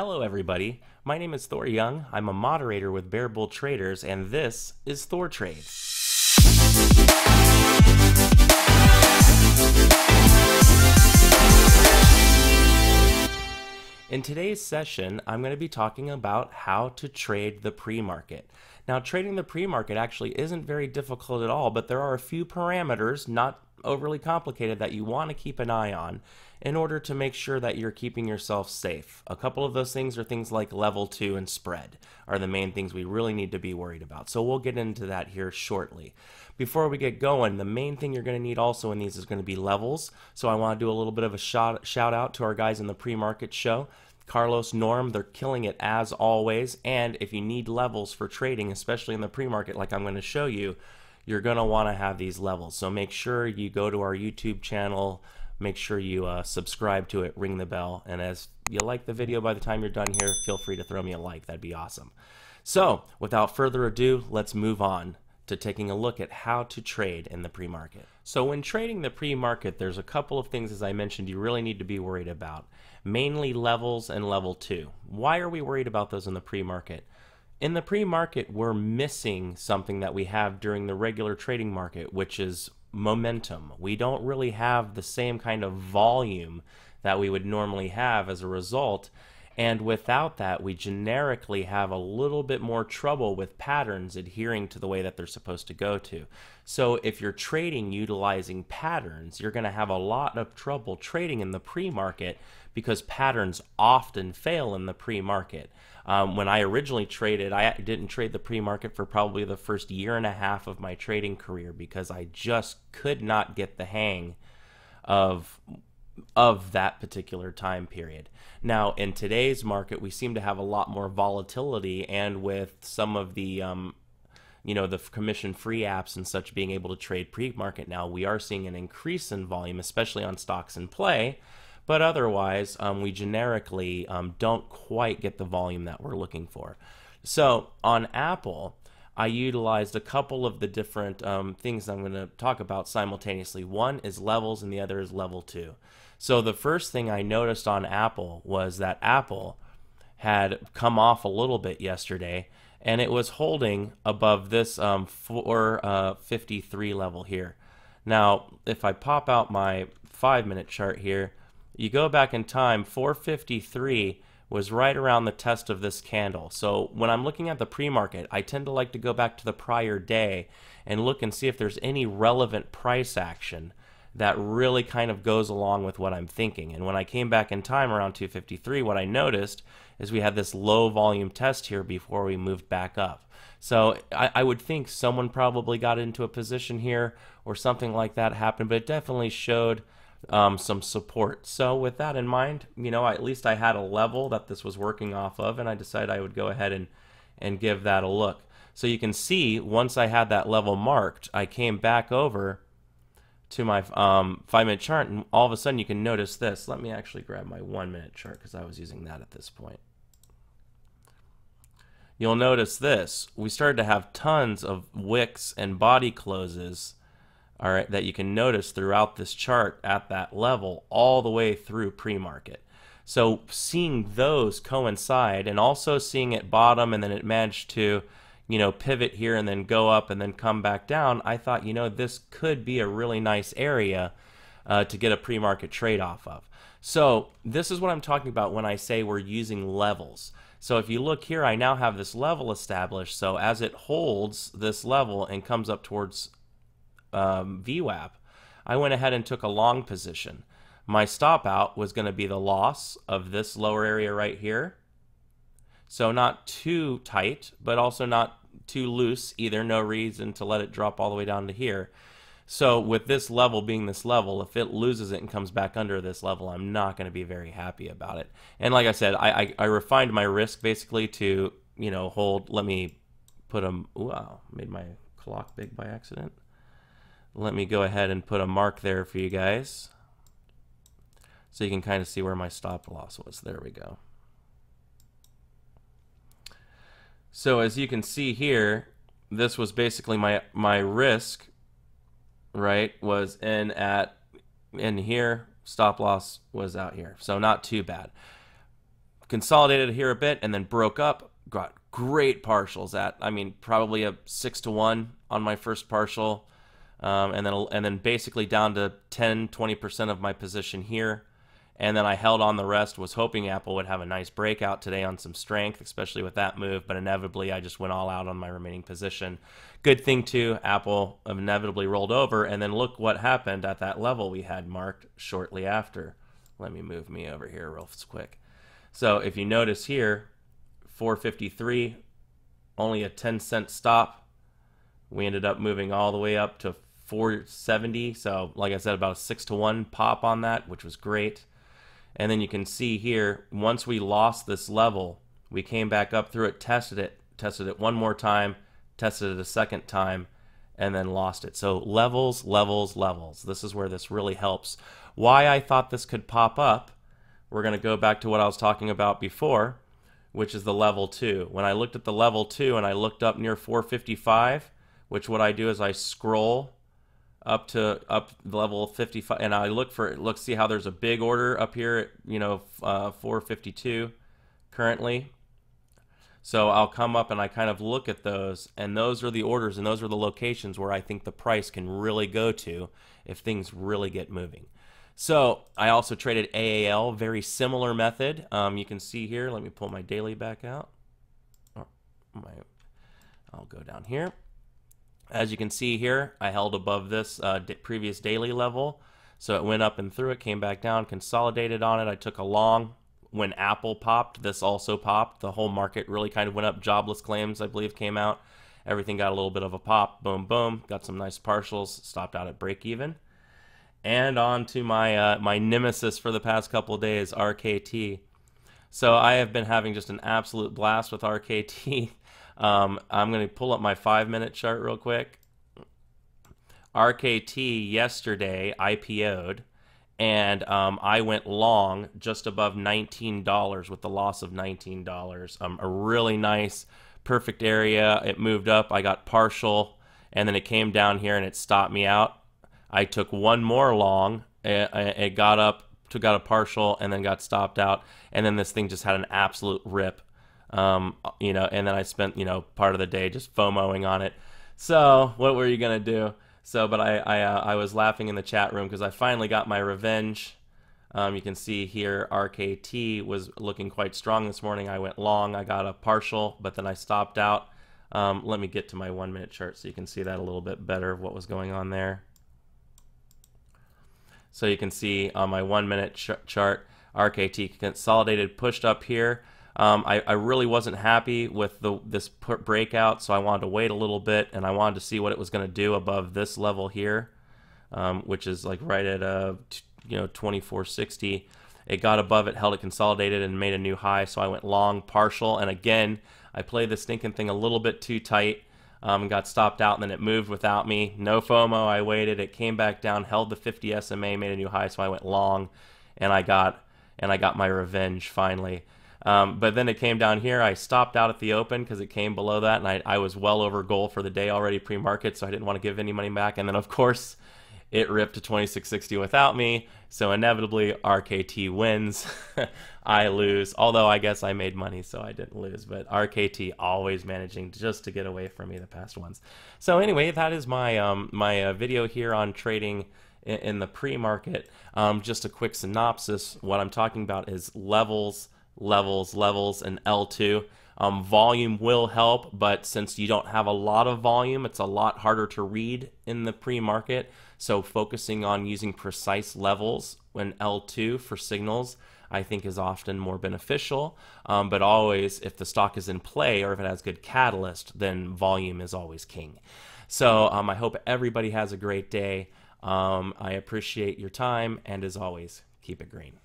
Hello, everybody. My name is Thor Young. I'm a moderator with Bear Bull Traders, and this is Thor Trade. In today's session, I'm going to be talking about how to trade the pre market. Now, trading the pre market actually isn't very difficult at all, but there are a few parameters, not overly complicated, that you want to keep an eye on in order to make sure that you're keeping yourself safe. A couple of those things are things like level two and spread, are the main things we really need to be worried about. So we'll get into that here shortly. Before we get going, the main thing you're going to need also in these is going to be levels. So I want to do a little bit of a shout, shout out to our guys in the pre market show. Carlos Norm, they're killing it as always. And if you need levels for trading, especially in the pre market, like I'm going to show you, you're going to want to have these levels. So make sure you go to our YouTube channel, make sure you uh, subscribe to it, ring the bell, and as you like the video by the time you're done here, feel free to throw me a like. That'd be awesome. So without further ado, let's move on to taking a look at how to trade in the pre-market. So when trading the pre-market, there's a couple of things, as I mentioned, you really need to be worried about mainly levels and level two. Why are we worried about those in the pre market? In the pre market, we're missing something that we have during the regular trading market, which is momentum. We don't really have the same kind of volume that we would normally have as a result. And without that, we generically have a little bit more trouble with patterns adhering to the way that they're supposed to go to. So if you're trading utilizing patterns, you're going to have a lot of trouble trading in the pre market because patterns often fail in the pre market. Um, when I originally traded, I didn't trade the pre market for probably the first year and a half of my trading career because I just could not get the hang of of that particular time period. Now, in today's market, we seem to have a lot more volatility, and with some of the um, you know the commission free apps and such being able to trade pre-market now we are seeing an increase in volume especially on stocks in play but otherwise, um, we generically um, don't quite get the volume that we're looking for. So on Apple, I utilized a couple of the different um, things I'm going to talk about simultaneously. One is levels, and the other is level two. So the first thing I noticed on Apple was that Apple had come off a little bit yesterday, and it was holding above this um, 453 uh, level here. Now, if I pop out my five minute chart here, you go back in time, 453 was right around the test of this candle. So when I'm looking at the pre-market, I tend to like to go back to the prior day and look and see if there's any relevant price action that really kind of goes along with what I'm thinking. And when I came back in time around 253, what I noticed is we had this low volume test here before we moved back up. So I, I, would think someone probably got into a position here or something like that happened, but it definitely showed um, some support. So with that in mind, you know, at least I had a level that this was working off of, and I decided I would go ahead and and give that a look. So you can see once I had that level marked, I came back over to my um, five minute chart, and all of a sudden you can notice this. Let me actually grab my one minute chart because I was using that at this point. You'll notice this. We started to have tons of wicks and body closes all right, that you can notice throughout this chart at that level all the way through pre-market. So seeing those coincide and also seeing it bottom and then it managed to, you know, pivot here and then go up and then come back down, I thought, you know, this could be a really nice area uh, to get a pre-market trade off of. So this is what I'm talking about when I say we're using levels. So if you look here, I now have this level established. So as it holds this level and comes up towards um, VWAP, I went ahead and took a long position. My stop out was going to be the loss of this lower area right here. So not too tight, but also not too loose either. No reason to let it drop all the way down to here. So with this level being this level, if it loses it and comes back under this level, I'm not going to be very happy about it. And like I said, I, I, I refined my risk basically to, you know, hold, let me put a, wow, made my clock big by accident let me go ahead and put a mark there for you guys so you can kind of see where my stop loss was. There we go. So as you can see here, this was basically my my risk, right, was in at in here, stop loss was out here. So not too bad. consolidated here a bit and then broke up. Got great partials at, I mean, probably a six to one on my first partial. Um, and then and then basically down to 10 20% of my position here and then I held on the rest, was hoping Apple would have a nice breakout today on some strength, especially with that move. But inevitably, I just went all out on my remaining position. Good thing, too, Apple inevitably rolled over. And then look what happened at that level we had marked shortly after. Let me move me over here real quick. So if you notice here, 453, only a 10 cent stop. We ended up moving all the way up to 470. So, like I said, about a 6 to 1 pop on that, which was great. And then you can see here, once we lost this level, we came back up through it, tested it, tested it one more time, tested it a second time, and then lost it. So levels, levels, levels. This is where this really helps. Why I thought this could pop up, we're going to go back to what I was talking about before, which is the level 2. When I looked at the level 2 and I looked up near 455, which what I do is I scroll up to up level 55 and I look for it. look see how there's a big order up here at you know uh, 452 currently. So I'll come up and I kind of look at those and those are the orders and those are the locations where I think the price can really go to if things really get moving. So I also traded AAL very similar method. Um, you can see here let me pull my daily back out. Oh, my, I'll go down here as you can see here, I held above this uh, previous daily level. So it went up and through it, came back down, consolidated on it. I took a long. When Apple popped, this also popped. The whole market really kind of went up. Jobless claims, I believe, came out. Everything got a little bit of a pop. Boom, boom. Got some nice partials. Stopped out at break even. And on to my uh, my nemesis for the past couple days, RKT. So I have been having just an absolute blast with RKT. Um, I'm going to pull up my five minute chart real quick. RKT yesterday IPO'd, and um, I went long just above $19 with the loss of $19. Um, a really nice, perfect area. It moved up. I got partial, and then it came down here and it stopped me out. I took one more long. It, it got up, took out a partial, and then got stopped out. And then this thing just had an absolute rip um, you know, and then I spent, you know, part of the day just FOMOing on it. So what were you gonna do? So, but I I, uh, I was laughing in the chat room because I finally got my revenge. Um, you can see here RKT was looking quite strong this morning. I went long. I got a partial, but then I stopped out. Um, let me get to my one minute chart so you can see that a little bit better what was going on there. So you can see on my one minute ch chart, RKT consolidated, pushed up here. Um, I, I, really wasn't happy with the this breakout, so I wanted to wait a little bit, and I wanted to see what it was going to do above this level here, um, which is like right at a you know 2460. It got above it, held it consolidated, and made a new high. So I went long, partial, and again I played the stinking thing a little bit too tight. Um, got stopped out and then it moved without me. No FOMO. I waited. It came back down, held the 50 SMA, made a new high, so I went long, and I got and I got my revenge finally. Um, but then it came down here. I stopped out at the open because it came below that, and I, I was well over goal for the day already pre-market, so I didn't want to give any money back. And then of course, it ripped to 2660 without me. So inevitably, RKT wins. I lose. Although I guess I made money, so I didn't lose. But RKT always managing just to get away from me the past ones. So anyway, that is my um, my uh, video here on trading in, in the pre-market. Um, just a quick synopsis. What I'm talking about is levels levels, levels, and L2. Um, volume will help, but since you don't have a lot of volume, it's a lot harder to read in the pre-market. So focusing on using precise levels when L2 for signals, I think is often more beneficial. Um, but always, if the stock is in play or if it has good catalyst, then volume is always king. So um, I hope everybody has a great day. Um, I appreciate your time, and as always, keep it green.